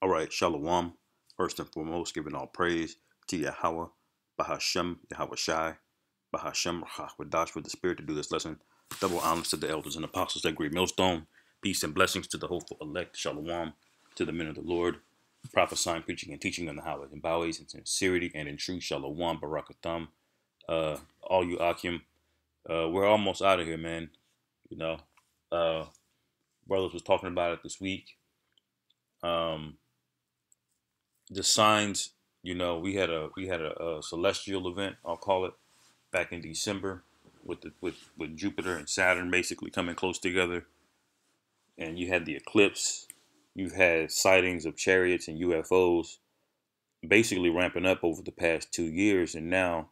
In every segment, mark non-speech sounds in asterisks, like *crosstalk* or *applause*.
All right, Shalom. First and foremost, giving all praise to Yahweh, Bahashem, Yahweh Shai, Bahashem, Rahwadash for the Spirit to do this lesson. Double honors to the elders and apostles that great millstone. Peace and blessings to the hopeful elect. Shalom to the men of the Lord. Prophesying, preaching, and teaching on the highways and byways in sincerity and in truth. Shalom, Barakatham. Uh, all you Akim, uh, we're almost out of here, man. You know, uh, brothers was talking about it this week. Um, the signs, you know, we had a we had a, a celestial event, I'll call it, back in December with the with with Jupiter and Saturn basically coming close together, and you had the eclipse. You've had sightings of chariots and UFOs, basically ramping up over the past two years, and now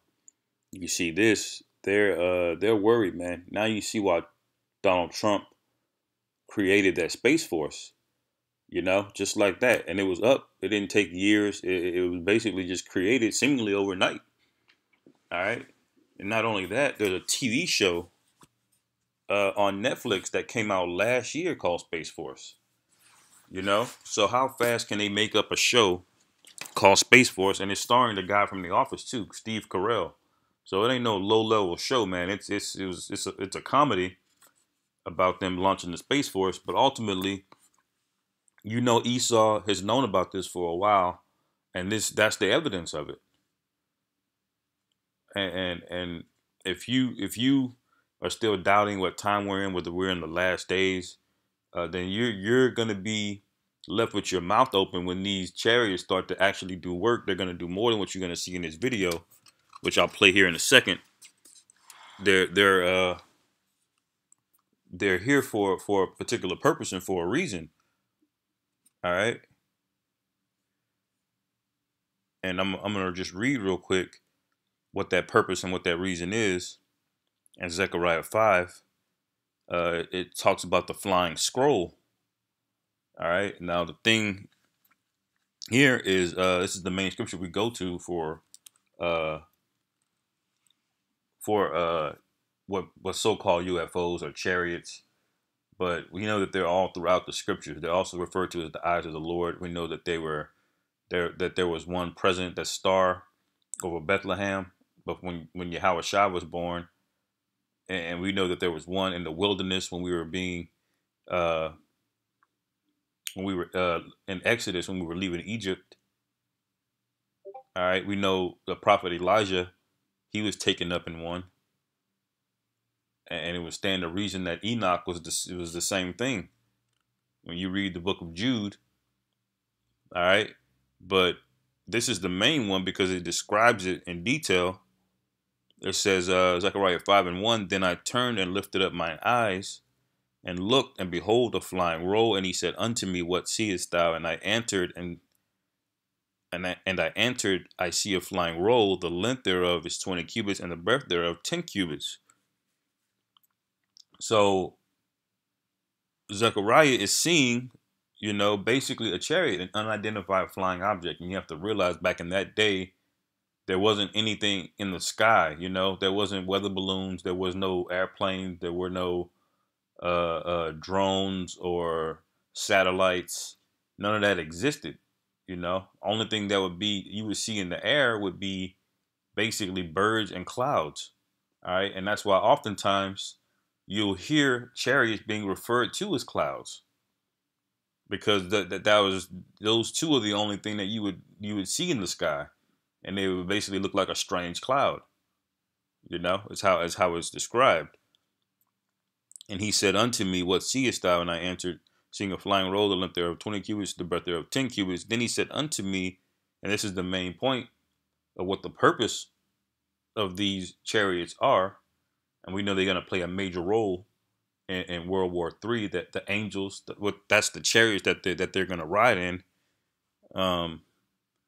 you see this. They're uh they're worried, man. Now you see why Donald Trump created that space force you know, just like that. And it was up. It didn't take years. It, it, was basically just created seemingly overnight. All right. And not only that, there's a TV show uh, on Netflix that came out last year called Space Force. You know, so how fast can they make up a show called Space Force and it's starring the guy from The Office too, Steve Carell. So it ain't no low level show, man. It's it's it was, it's a, it's a comedy about them launching the Space Force, but ultimately you know Esau has known about this for a while, and this that's the evidence of it. And and, and if you if you are still doubting what time we're in, whether we're in the last days, uh, then you're you're gonna be left with your mouth open when these chariots start to actually do work. They're gonna do more than what you're gonna see in this video, which I'll play here in a second. They're they're uh they're here for for a particular purpose and for a reason. All right. And I'm, I'm going to just read real quick what that purpose and what that reason is. And Zechariah 5, uh, it talks about the flying scroll. All right. Now, the thing here is uh, this is the main scripture we go to for uh, for uh, what what so-called UFOs or chariots but we know that they're all throughout the scriptures. They're also referred to as the eyes of the Lord. We know that they were there that there was one present, that star over Bethlehem. But when when Yahweh Shah was born, and we know that there was one in the wilderness when we were being uh, when we were uh, in Exodus when we were leaving Egypt. All right, we know the prophet Elijah, he was taken up in one and it would stand to reason that Enoch was the, was the same thing. When you read the book of Jude, all right, but this is the main one because it describes it in detail. It says, uh, Zechariah 5 and 1, Then I turned and lifted up mine eyes and looked, and behold, a flying roll. And he said unto me, What seest thou? And I answered, and and I, and I answered, I see a flying roll. The length thereof is 20 cubits, and the breadth thereof 10 cubits. So Zechariah is seeing, you know, basically a chariot, an unidentified flying object. And you have to realize back in that day, there wasn't anything in the sky, you know, there wasn't weather balloons, there was no airplanes, there were no uh, uh, drones or satellites. None of that existed, you know. Only thing that would be you would see in the air would be basically birds and clouds. All right. And that's why oftentimes you'll hear chariots being referred to as clouds. Because that, that that was those two are the only thing that you would you would see in the sky and they would basically look like a strange cloud. You know it's how it's how it's described. And he said unto me what seest thou? And i answered seeing a flying roll the length thereof 20 cubits the breadth thereof 10 cubits. Then he said unto me and this is the main point of what the purpose of these chariots are and we know they're going to play a major role in, in World War Three. That the angels, the, what that's the chariots that they, that they're going to ride in. Um,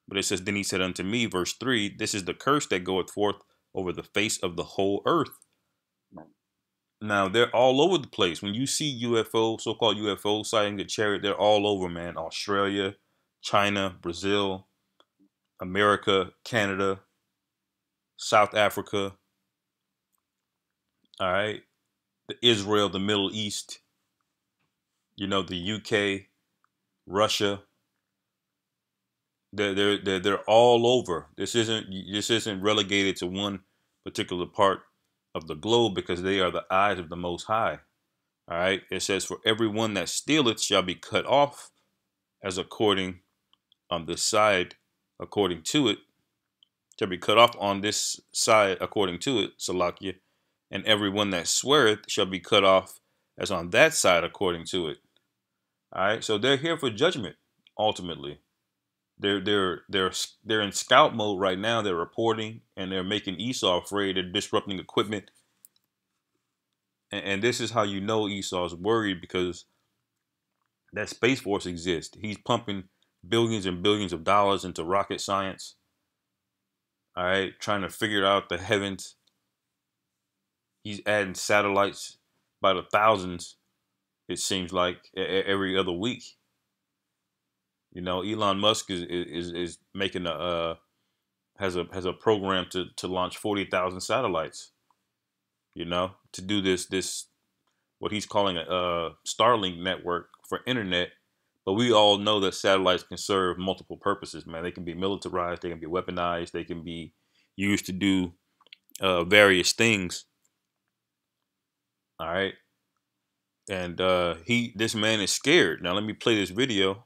but it says, then he said unto me, verse three, this is the curse that goeth forth over the face of the whole earth. Now they're all over the place. When you see UFO, so-called UFO sighting the chariot, they're all over, man. Australia, China, Brazil, America, Canada, South Africa, all right, the Israel, the Middle East, you know, the UK, Russia, They're they're they're, all over. This isn't this isn't relegated to one particular part of the globe because they are the eyes of the Most High. All right. It says, "For everyone that stealeth shall be cut off, as according on this side, according to it, shall be cut off on this side according to it, Salakia, and everyone that sweareth shall be cut off as on that side according to it." All right. So they're here for judgment ultimately. They're they're they're they're in scout mode right now. They're reporting and they're making Esau afraid. They're disrupting equipment, and, and this is how you know Esau's worried because that space force exists. He's pumping billions and billions of dollars into rocket science. All right, trying to figure out the heavens. He's adding satellites by the thousands. It seems like every other week. You know, Elon Musk is is is making a uh, has a has a program to to launch forty thousand satellites. You know, to do this this what he's calling a, a Starlink network for internet. But we all know that satellites can serve multiple purposes, man. They can be militarized, they can be weaponized, they can be used to do uh, various things. All right. And uh, he, this man is scared. Now let me play this video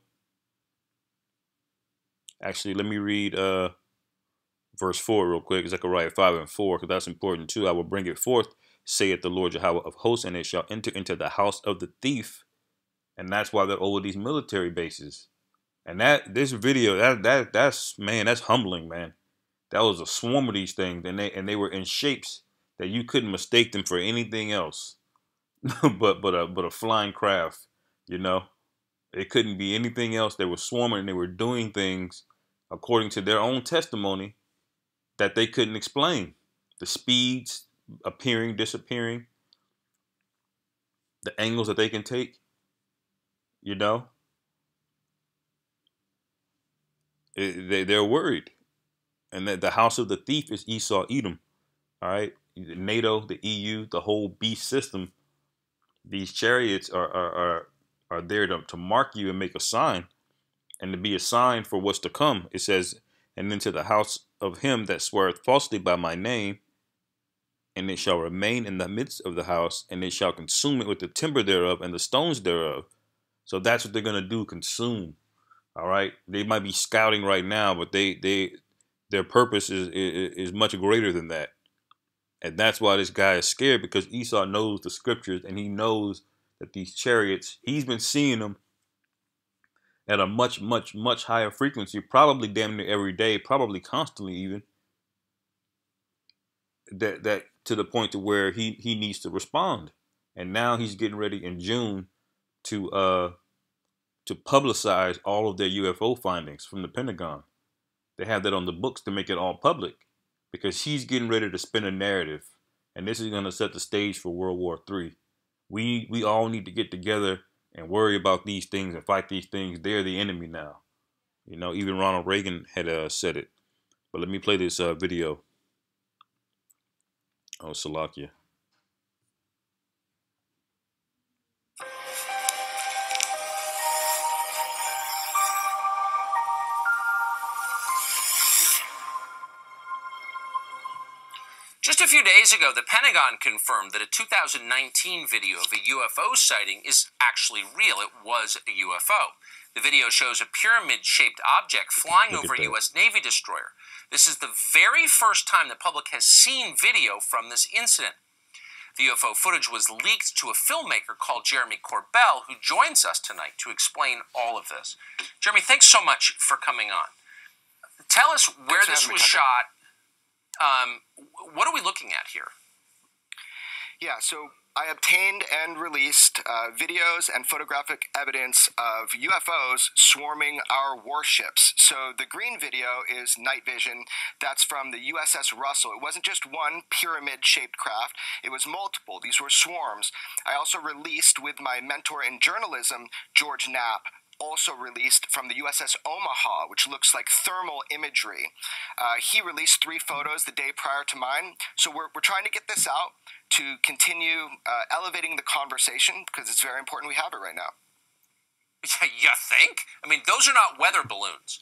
Actually, let me read uh, verse 4 real quick, Zechariah 5 and 4, because that's important too. I will bring it forth, saith the Lord Jehovah of hosts, and it shall enter into the house of the thief. And that's why they're over these military bases. And that this video, that that that's man, that's humbling, man. That was a swarm of these things, and they and they were in shapes that you couldn't mistake them for anything else, *laughs* but but a but a flying craft, you know. It couldn't be anything else. They were swarming and they were doing things according to their own testimony, that they couldn't explain. The speeds appearing, disappearing, the angles that they can take, you know, it, they, they're worried. And that the house of the thief is Esau, Edom. All right. NATO, the EU, the whole beast system, these chariots are, are, are, are there to, to mark you and make a sign and to be a sign for what's to come. It says, and into the house of him that sweareth falsely by my name, and it shall remain in the midst of the house, and it shall consume it with the timber thereof and the stones thereof. So that's what they're gonna do, consume. All right. They might be scouting right now, but they they their purpose is is, is much greater than that. And that's why this guy is scared because Esau knows the scriptures and he knows that these chariots, he's been seeing them at a much, much, much higher frequency, probably damn near every day, probably constantly even. That that to the point to where he he needs to respond. And now he's getting ready in June to uh to publicize all of their UFO findings from the Pentagon. They have that on the books to make it all public because he's getting ready to spin a narrative. And this is going to set the stage for World War III. We we all need to get together and worry about these things and fight these things, they're the enemy now. You know, even Ronald Reagan had uh, said it. But let me play this uh, video. Oh, Salakia. A few days ago, the Pentagon confirmed that a 2019 video of a UFO sighting is actually real. It was a UFO. The video shows a pyramid shaped object flying Look over a U.S. Navy destroyer. This is the very first time the public has seen video from this incident. The UFO footage was leaked to a filmmaker called Jeremy Corbell, who joins us tonight to explain all of this. Jeremy, thanks so much for coming on. Tell us where this was shot um, what are we looking at here? Yeah, so I obtained and released uh, videos and photographic evidence of UFOs swarming our warships. So the green video is night vision. That's from the USS Russell. It wasn't just one pyramid shaped craft, it was multiple. These were swarms. I also released with my mentor in journalism, George Knapp, also released from the USS Omaha, which looks like thermal imagery. Uh, he released three photos the day prior to mine. So we're, we're trying to get this out to continue uh, elevating the conversation because it's very important we have it right now. *laughs* you think? I mean, those are not weather balloons.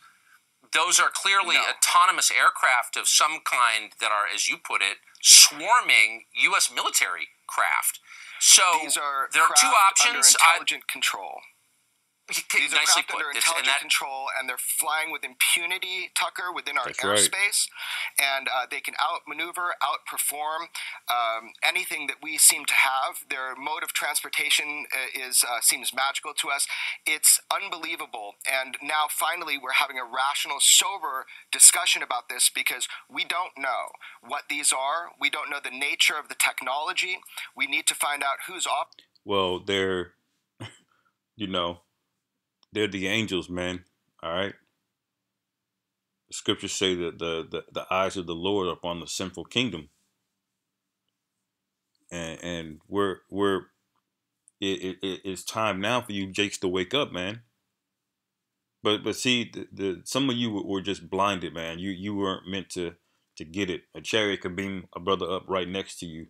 those are clearly No. autonomous aircraft of some kind that are, as you put it, swarming U.S. military craft. So These are there are two craft under options. I- intelligent control. These are nicely craft put. under intelligent that, control, and they're flying with impunity, Tucker, within our That's right. airspace, and uh, they can outmaneuver, outperform um, anything that we seem to have. Their mode of transportation uh, is uh, seems magical to us. It's unbelievable, and now finally we're having a rational, sober discussion about this because we don't know what these are. We don't know the nature of the technology. We need to find out who's op- Well, they're, *laughs* you know, they're the angels, man. All right. The scriptures say that the, the, the eyes of the Lord are upon the sinful kingdom. And and we're we're it, it, it- it's time now for you Jakes to wake up, man. But but see the, the some of you were- were just blinded, man. You you weren't meant to to get it. A chariot could beam a brother up right next to you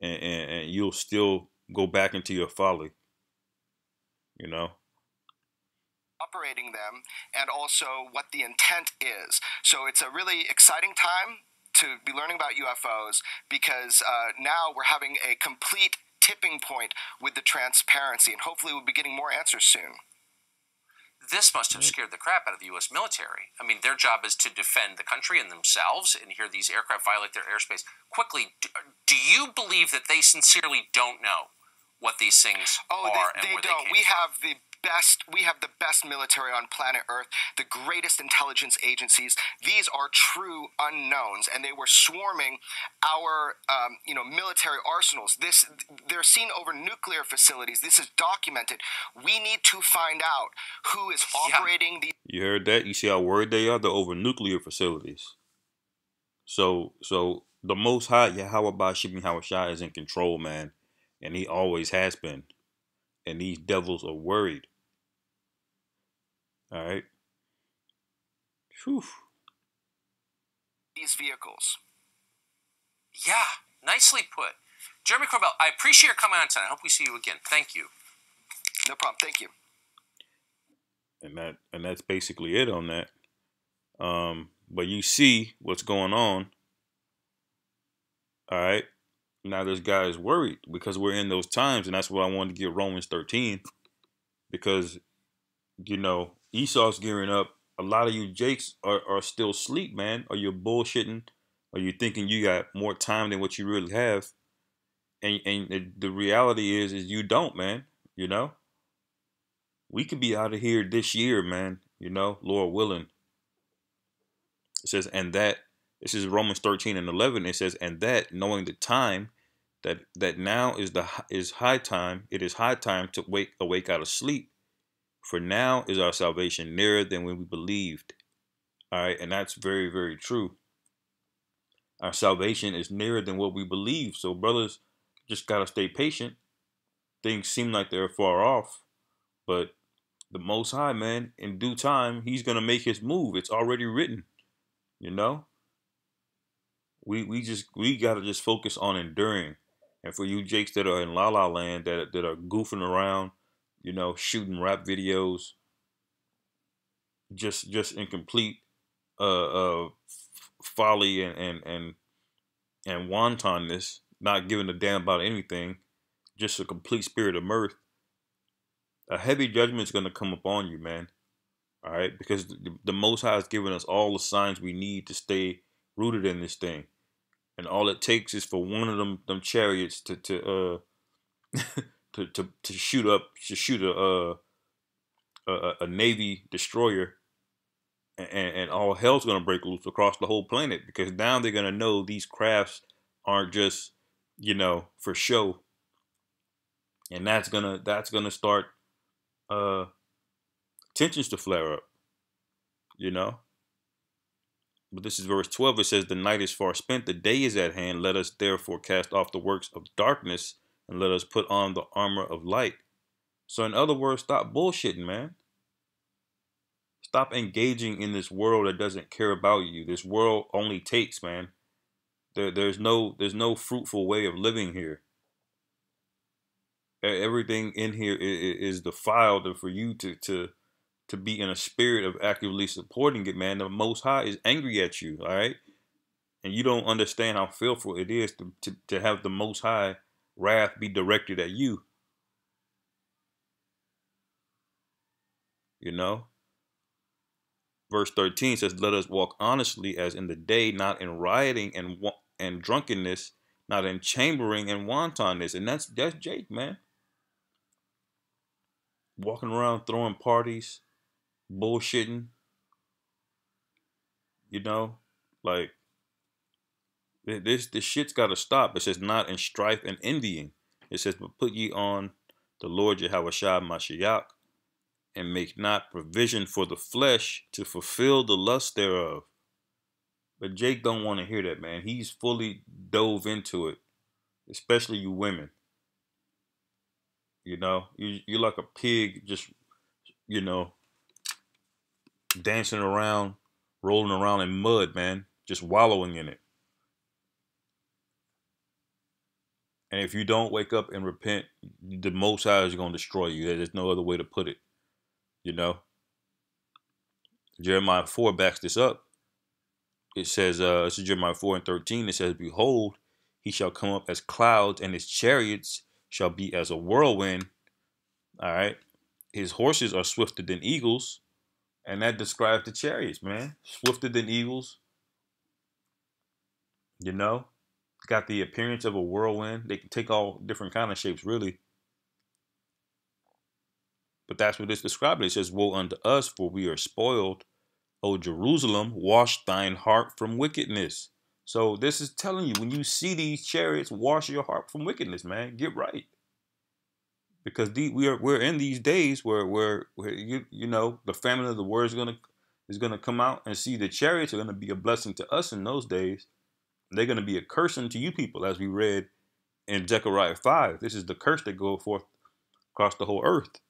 and, and, and you'll still go back into your folly. You know? Operating them and also what the intent is. So it's a really exciting time to be learning about UFOs because uh, now we're having a complete tipping point with the transparency, and hopefully we'll be getting more answers soon. this must have scared the crap out of the U.S. military. I mean, their job is to defend the country and themselves, and here these aircraft violate their airspace. Quickly, do, do you believe that they sincerely don't know what these things Oh, are they, they don't. they we from? have the best. We have the best military on planet Earth. The greatest intelligence agencies. These are true unknowns, and they were swarming our, um, you know, military arsenals. This they're seen over nuclear facilities. This is documented. We need to find out who is Yeah. operating these. You heard that? You see how worried they are? They're over nuclear facilities. So so the most high how about Yahweh Bashim Hawashai is in control, man. And he always has been. And these devils are worried. All right. Whew. these vehicles. Yeah, nicely put. Jeremy Corbell, I appreciate your coming on tonight. I hope we see you again. Thank you. No problem. Thank you. and that and that's basically it on that. Um, but you see what's going on. All right. Now this guy is worried because we're in those times, and that's why I wanted to get Romans 13. Because, you know, Esau's gearing up. A lot of you Jakes are, are still asleep, man. Are you're bullshitting, or you thinking you got more time than what you really have. And and the, the reality is is you don't, man. You know? we could be out of here this year, man. You know, Lord willing. It says, and that this is Romans 13 and 11. It says, and that knowing the time that that now is the is high time. It is high time to wake awake out of sleep. For now is our salvation nearer than when we believed. All right, and that's very very true. Our salvation is nearer than what we believe. So brothers, just gotta stay patient. Things seem like they're far off, but the Most High, man, in due time, He's gonna make His move. It's already written, you know. We we just we gotta just focus on enduring. And for you Jakes that are in La La Land that that are goofing around, you know, shooting rap videos, just just in complete uh uh folly and and and and wantonness, not giving a damn about anything, just a complete spirit of mirth a heavy judgment is going to come upon you, man. All right, because the, the Most High has given us all the signs we need to stay rooted in this thing, and all it takes is for one of them them chariots to to uh *laughs* to to, to shoot up to shoot a uh a, a- navy destroyer, and, and all hell's to break loose across the whole planet because now they're to know these crafts aren't just you know for show, and that's gonna that's gonna start uh tensions to flare up you know? But this is verse 12 it says the night is far spent. The day is at hand. Let us therefore cast off the works of darkness and let us put on the armor of light so in other words stop bullshitting man stop engaging in this world that doesn't care about you this world only takes man there, there's no there's no fruitful way of living here everything in here i- i- is defiled and for you to to to be in a spirit of actively supporting it, man. The Most High is angry at you, all right? And you don't understand how fearful it is to, to, to have the Most High wrath be directed at you. You know? Verse 13 says, Let us walk honestly as in the day, not in rioting and, and drunkenness, not in chambering and wantonness. And that's that's Jake, man. Walking around throwing parties, bullshitting. You know, like this this shit's gotta stop. It says not in strife and envying. It says, but put ye on the Lord Yahweh Shah Mashiach and make not provision for the flesh to fulfill the lust thereof. But Jake don't want to hear that, man. He's fully dove into it, especially you women. You know, you you're like a pig, just you know, dancing around, rolling around in mud, man, just wallowing in it. And if you don't wake up and repent, the Most High is going to destroy you. There's no other way to put it. You know? Jeremiah 4 backs this up. It says, uh, this is Jeremiah 4 and 13. It says, Behold, he shall come up as clouds, and his chariots shall be as a whirlwind. All right. His horses are swifter than eagles. And that describes the chariots, man. Swifter than eagles. You know? Got the appearance of a whirlwind. They can take all different kind of shapes, really. But that's what it's describing. It says, Woe unto us, for we are spoiled. O Jerusalem, wash thine heart from wickedness. So this is telling you, when you see these chariots, wash your heart from wickedness, man. Get right. Because the, we are we're in these days where where, where you you know the famine of the word is gonna is gonna come out and see the chariots are gonna be a blessing to us in those days. They're gonna be a curse unto you people, as we read in Zechariah 5. This is the curse that go forth across the whole earth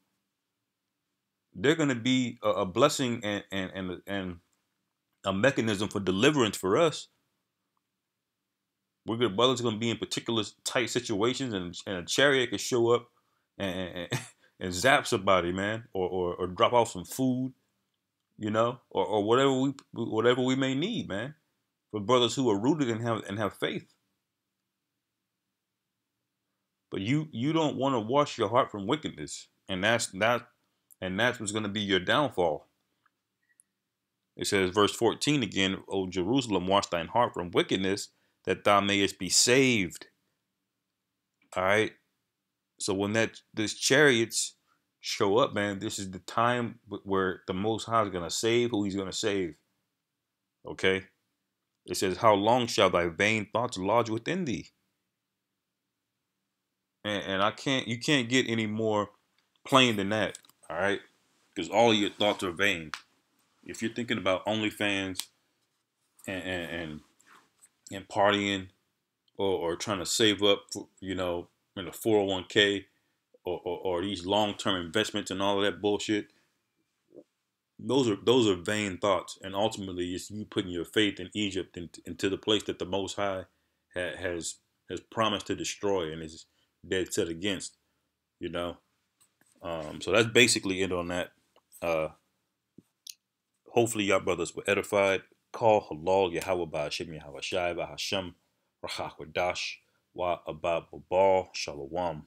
they're going to be a, a, blessing and, and and and a mechanism for deliverance for us. We're good brothers going to be in particular tight situations, and, and a chariot could show up and, and, *laughs* and zap somebody, man, or, or or drop off some food, you know, or, or whatever we whatever we may need, man, for brothers who are rooted and have and have faith. But you you don't want to wash your heart from wickedness, and that's that and that's what's going to be your downfall. It says, verse 14 again, O Jerusalem, wash thine heart from wickedness, that thou mayest be saved. All right. So when that this chariots show up, man, this is the time where the Most High is going to save who He's going to save. Okay. It says, How long shall thy vain thoughts lodge within thee? And, and I can't, you can't get any more plain than that. All right, because all your thoughts are vain. If you're thinking about OnlyFans and and and, and partying or, or trying to save up, for, you know, in a 401k or, or, or these long-term investments and all of that bullshit, those are those are vain thoughts, and ultimately, it's you putting your faith in Egypt into, into the place that the Most High ha, has has promised to destroy and is dead set against. You know, um, so that's basically it on that. Uh, hopefully, y'all brothers were edified. Call halal Yahweh Ba'ashem Yahweh Shai Rachach Wadash Wa Abab Babal Shalom.